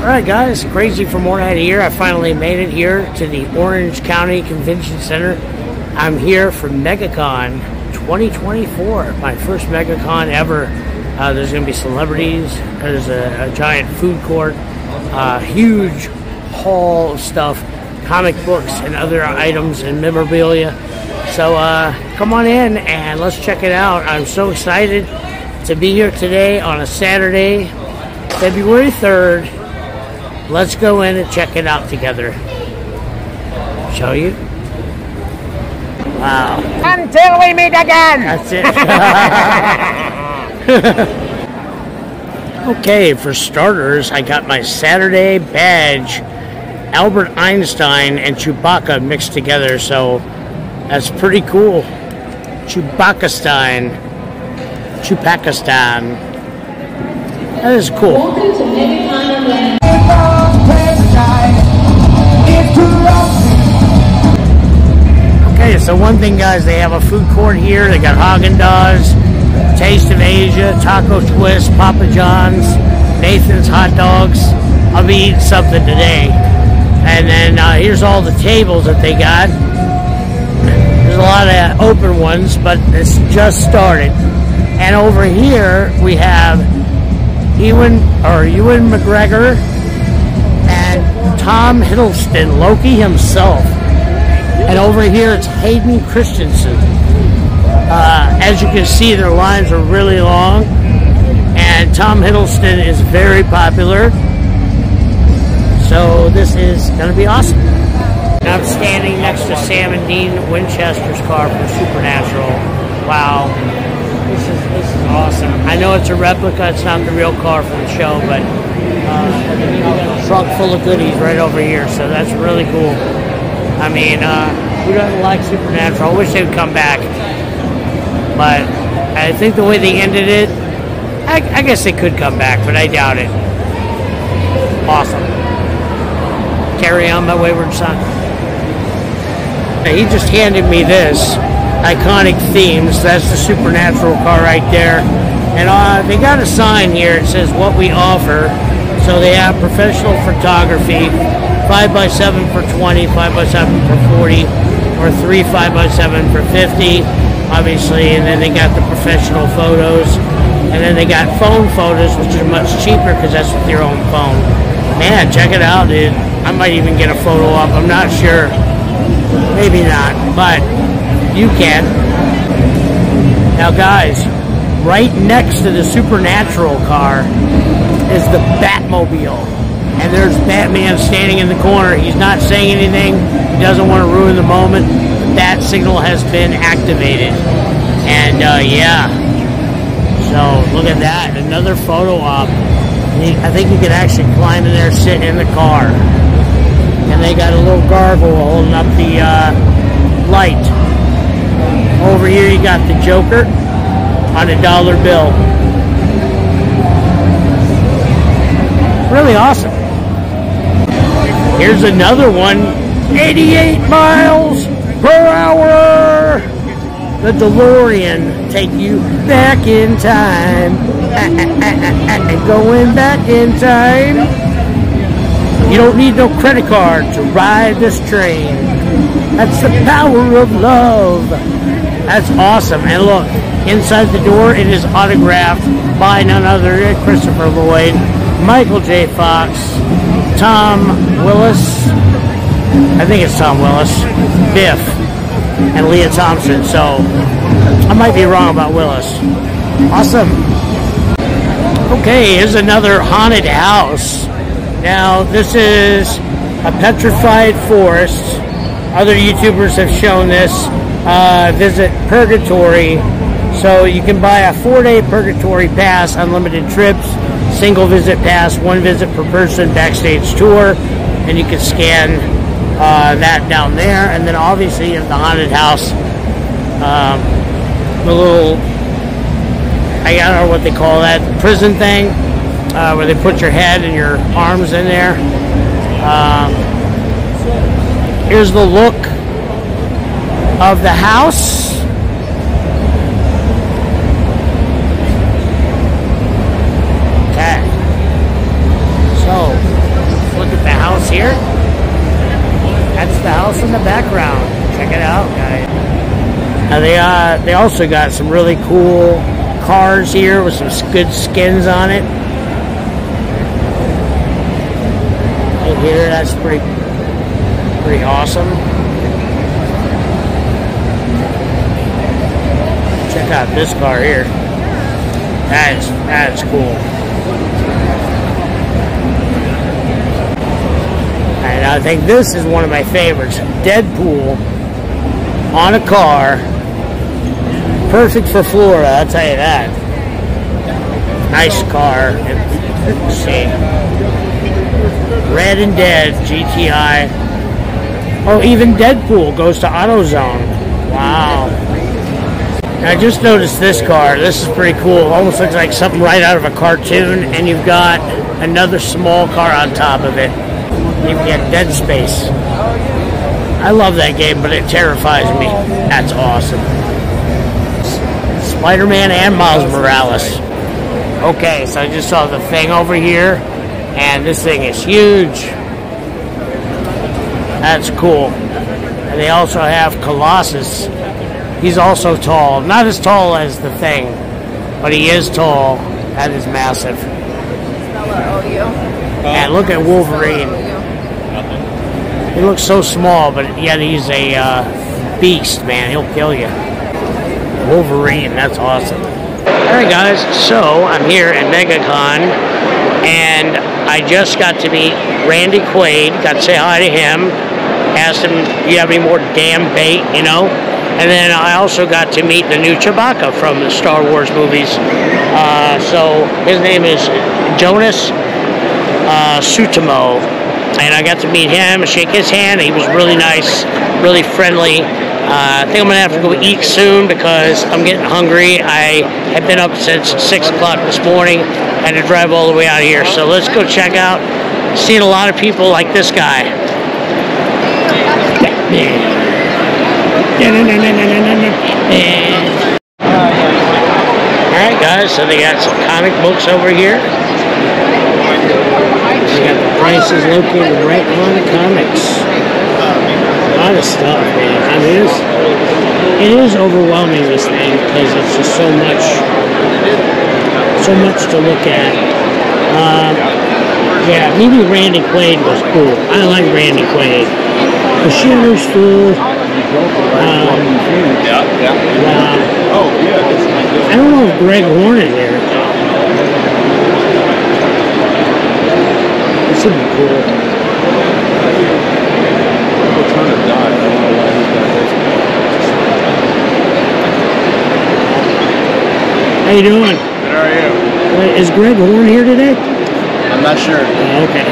All right, guys, Crazy4Moore out here. I finally made it here to the Orange County Convention Center. I'm here for MegaCon 2024, my first MegaCon ever. Uh, there's going to be celebrities. There's a, a giant food court, uh, huge hall of stuff, comic books and other items and memorabilia. So uh, come on in and let's check it out. I'm so excited to be here today on a Saturday, February 3rd. Let's go in and check it out together. Show you. Wow. Until we meet again. That's it. okay, for starters, I got my Saturday badge. Albert Einstein and Chewbacca mixed together, so that's pretty cool. Chewbacca-stein. Chewbacca-stein. That is cool. So one thing, guys, they have a food court here. They got Haagen Dazs, Taste of Asia, Taco Twist, Papa John's, Nathan's Hot Dogs. I'll be eating something today. And then uh, here's all the tables that they got. There's a lot of open ones, but it's just started. And over here we have Ewan or Ewan McGregor and Tom Hiddleston, Loki himself. And over here it's Hayden Christensen. Uh, as you can see, their lines are really long, and Tom Hiddleston is very popular. So this is going to be awesome. I'm standing next to Sam and Dean Winchester's car from Supernatural. Wow, this is this is awesome. I know it's a replica; it's not the real car from the show, but uh, trunk full of goodies right over here, so that's really cool. I mean, uh, who doesn't like Supernatural? I wish they would come back. But I think the way they ended it, I, I guess they could come back, but I doubt it. Awesome. Carry on, my wayward son. He just handed me this iconic themes. That's the Supernatural car right there. And uh, they got a sign here. It says what we offer. So they have professional photography, 5x7 for 20, 5x7 for 40, or 3 5x7 for 50, obviously. And then they got the professional photos. And then they got phone photos, which are much cheaper because that's with your own phone. Man, check it out, dude. I might even get a photo up. I'm not sure. Maybe not, but you can. Now, guys, right next to the Supernatural car is the Batmobile. And there's Batman standing in the corner. He's not saying anything. He doesn't want to ruin the moment. That signal has been activated. And uh, yeah. So look at that. Another photo op. I think you can actually climb in there, sit in the car. And they got a little gargoyle holding up the uh, light. Over here you got the Joker on a dollar bill. Really awesome. Here's another one. 88 miles per hour. The DeLorean take you back in time. Going back in time. You don't need no credit card to ride this train. That's the power of love. That's awesome. And look, inside the door, it is autographed by none other than Christopher Lloyd, Michael J. Fox, Tom Willis. I think it's Tom Willis, Biff, and Lea Thompson. So I might be wrong about Willis. Awesome. Okay, here's another haunted house. Now, this is a petrified forest. Other YouTubers have shown this. Uh, visit Purgatory. So you can buy a four day Purgatory pass, unlimited trips, single visit pass, one visit per person, backstage tour, and you can scan uh, that down there. And then obviously in the haunted house, um, the little, I don't know what they call that, prison thing, uh, where they put your head and your arms in there. Um, here's the look of the house. house in the background. Check it out, guys. Now they uh, they also got some really cool cars here with some good skins on it. Right here, that's pretty pretty awesome. Check out this car here. That is that is cool. And I think this is one of my favorites. Deadpool on a car. Perfect for Florida, I'll tell you that. Nice car. See. Red and Dead GTI. Oh, even Deadpool goes to AutoZone. Wow. I just noticed this car. This is pretty cool. Almost looks like something right out of a cartoon, and you've got another small car on top of it. You get Dead Space. I love that game, but it terrifies me. That's awesome. Spider Man and Miles Morales. Okay, so I just saw the thing over here, and this thing is huge. That's cool. And they also have Colossus. He's also tall. Not as tall as the thing, but he is tall. That is massive. Oh, and look at Wolverine. He looks so small, but yet he's a uh, beast, man. He'll kill you. Wolverine, that's awesome. All right, guys. So I'm here at MegaCon, and I just got to meet Randy Quaid. Got to say hi to him. Asked him, "Do you have any more damn bait?" You know. And then I also got to meet the new Chewbacca from the Star Wars movies. Uh, so his name is Jonas uh, and I got to meet him and shake his hand. He was really nice, really friendly. Uh, I think I'm gonna have to go eat soon because I'm getting hungry. I have been up since six o'clock this morning, had to drive all the way out here. So let's go check out. Seen a lot of people like this guy. All right, guys. So they got some comic books over here. The prices located right on the comics. A lot of stuff, man. I mean, it's, it is overwhelming this thing because it's just so much, so much to look at. Um, yeah, maybe Randy Quaid was cool. I like Randy Quaid. The Shooter's Fool. Um, Yeah, yeah. uh, Oh. I don't know if Greg Horn is there. This would be cool. People trying to die. I don't know why he's got this. How you doing? Good, how are you? Wait, is Greg Horn here today? I'm not sure. Oh, okay.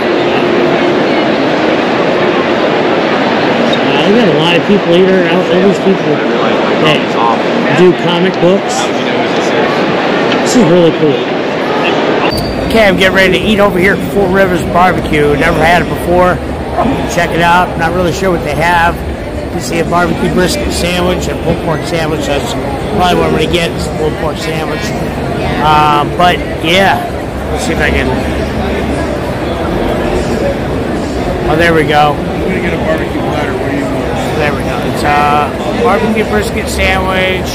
Uh, we got a lot of people here. All all these people that do comic books. This is really cool. Okay, I'm getting ready to eat over here at Four Rivers Barbecue. Never had it before. Check it out. Not really sure what they have. You see a barbecue brisket sandwich and pulled pork sandwich. That's probably what I'm going to get. Is a pulled pork sandwich. Uh, but yeah, let's see if I can. Oh, there we go. I'm gonna get a barbecue platter. Do you? There we go. It's a barbecue brisket sandwich.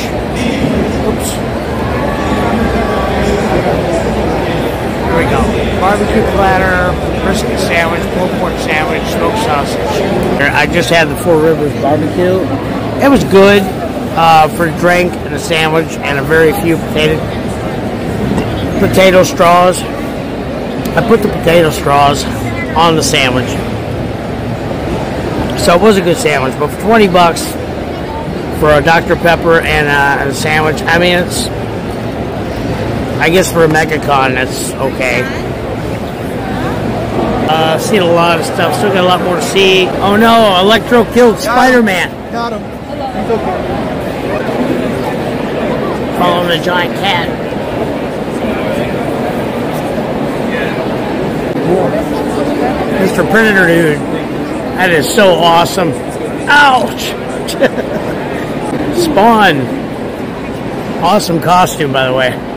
There we go. Barbecue platter, brisket sandwich, pulled pork sandwich, smoked sausage. I just had the Four Rivers barbecue. It was good uh, for a drink and a sandwich and a very few potato potato straws. I put the potato straws on the sandwich. So it was a good sandwich, but for 20 bucks for a Dr. Pepper and a, and a sandwich, I mean, it's, I guess for a MegaCon, that's okay. Uh, seen a lot of stuff, still got a lot more to see. Oh no, Electro killed Spider-Man. Got him. He's okay. Following a giant cat. Mr. Predator dude. That is so awesome. Ouch! Spawn. Awesome costume, by the way.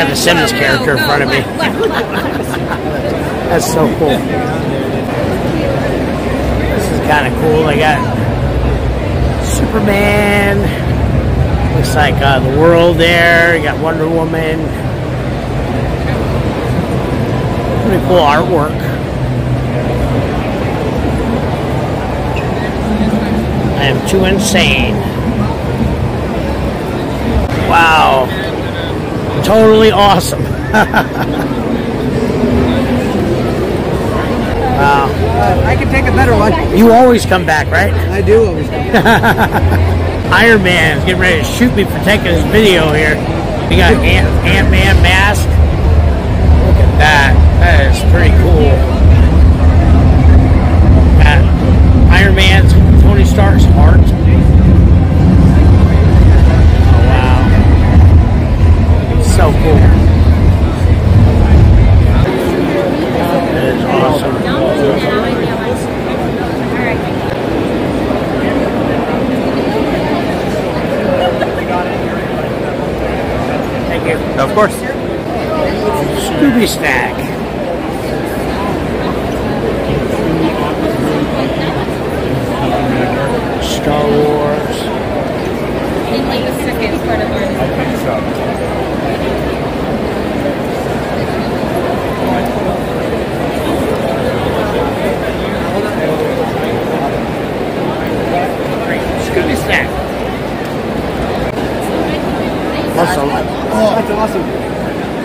Got the Simmons character in front of me. That's so cool. This is kind of cool. They got Superman. Looks like uh, the world there. You got Wonder Woman. Pretty cool artwork. I am too insane. Wow. Totally awesome. wow. Uh, I can take a better one. You always come back, right? I do always come. back. Iron Man's getting ready to shoot me for taking this video here. We got Ant Ant Man mask. Look at that. That is pretty cool. Got Iron Man's Tony Stark's heart. So cool. That is awesome. Thank you. Of course. Scooby Snack. Star Wars. in like the second part of our Scooby Snack. Awesome. That's awesome.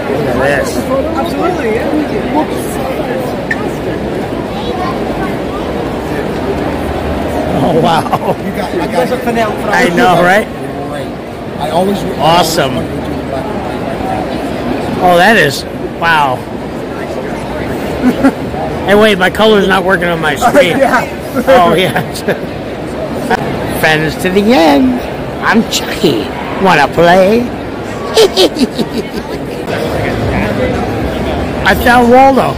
Look at this. Absolutely, yeah. Oh wow. You got, I There's a got finale I know, right? I always Awesome. I always wanted to do the black and white. Oh, that is wow. hey, wait, my color's not working on my oh, screen. Oh yeah. Friends to the end. I'm Chucky. Wanna play? I found Waldo.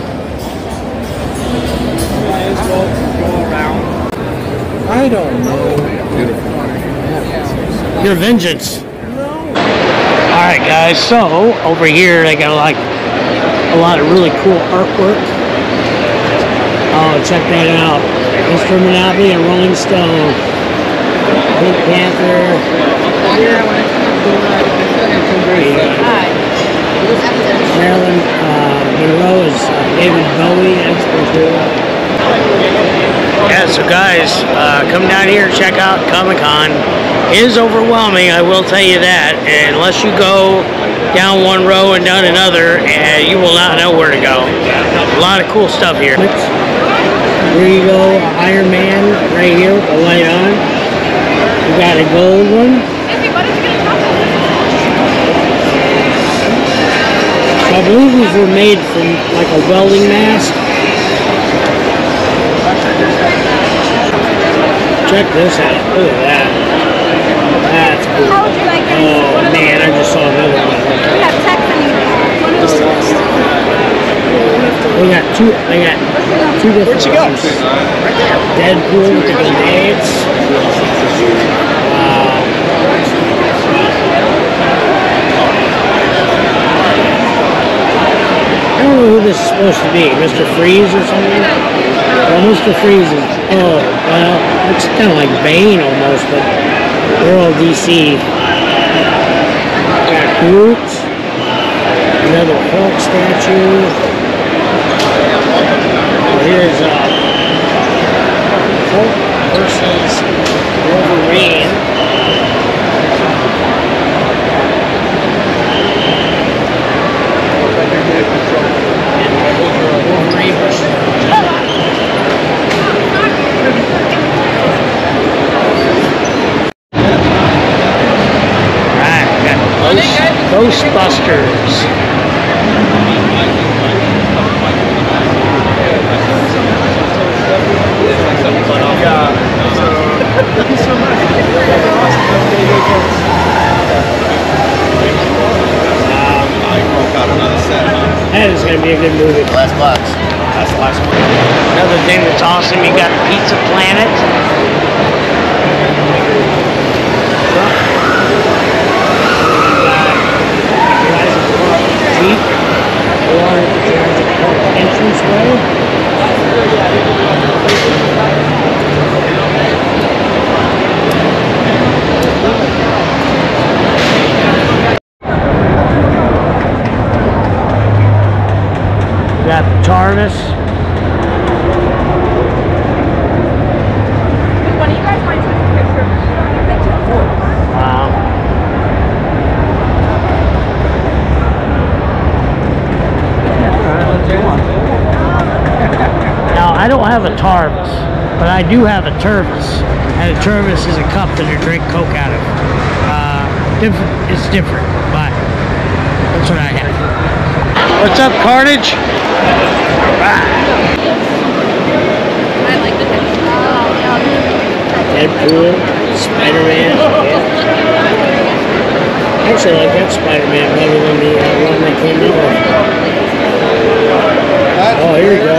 I don't know. Your vengeance. All right, guys. So over here, they got like a lot of really cool artwork. Oh, check that out! Mr. Monopoly and Rolling Stone, Pink Panther. Marilyn uh, Monroe is uh, David Bowie. That's pretty cool. Yeah, so guys, uh, come down here and check out Comic Con. It is overwhelming, I will tell you that. And unless you go down one row and down another, and you will not know where to go. A lot of cool stuff here. Here you go, Iron Man right here with the light on. We got a gold one. I believe these were made from like a welding mask. Check this out. Look at that. That's cool. How would you like? Oh man, I just saw another one. We have Texan. Got two. They got two different. Where'd you go? Deadpool with the grenades. Don't know who this is supposed to be. Mr. Freeze or something? Well, Mr. Freeze is. Oh, well, looks kind of like Bane almost, but they're all DC. Got Groot. Another Hulk statue. Here's uh, Hulk versus Wolverine. Wolverine versus Alright, we got Ghost, Ghostbusters. That is going to be a good movie. Last box. That's the last one. Another thing that's awesome, you got Pizza Planet. deep, or there's a. Got the TARDIS. Don't have a Tarvis, but I do have a Tervis. And a Tervis is a cup that you drink Coke out of. Uh, different, it's different, but that's what I have. What's up, Carnage? I like the picture. Deadpool, Spider-Man. Yeah. Actually, I like that Spider-Man better than the uh, one that came out with. Oh, here we go.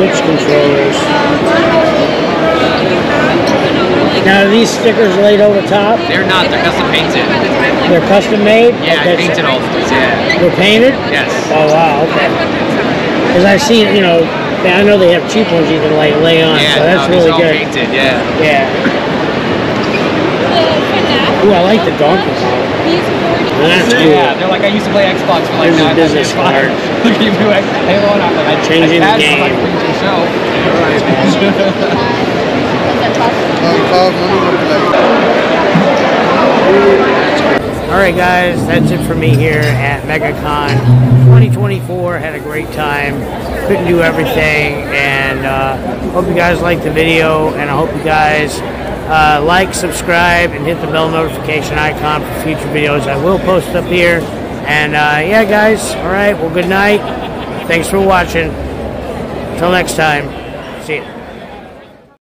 Switch controllers. Now, are these stickers laid over top? They're not. They're custom painted. They're custom made? Yeah, Okay, painted so all these. Yeah. They're painted? Yes. Oh, wow, okay. Because I've seen, you know, I know they have cheap ones you can like lay on, Yeah. so that's no, really are all good. painted. Yeah. Yeah. Ooh, I like the Donkey Kong. That's cool. Yeah. They're like I used to play Xbox for like Here's a nine business years. Look card. at you like Halo and I'm like I Changing I the had game. one, like bring to the show. All right, guys, that's it for me here at MegaCon 2024. Had a great time. Couldn't do everything, and uh, hope you guys liked the video. And I hope you guys uh, like, subscribe, and hit the bell notification icon for future videos. I will post up here. And uh, yeah, guys. All right. Well, good night. Thanks for watching. Until next time.